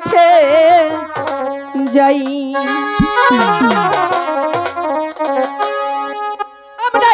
পথে যাই আমরা